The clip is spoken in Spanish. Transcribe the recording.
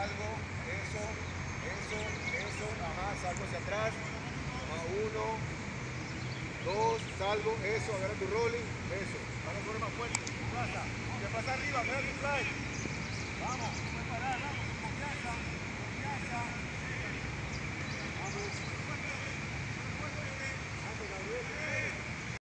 salgo, eso, eso, eso, ajá, salgo hacia atrás, a uno, dos, salgo, eso, agarra tu rolling, eso, ahora corre más fuerte, pasa te pasa arriba, me da el fly.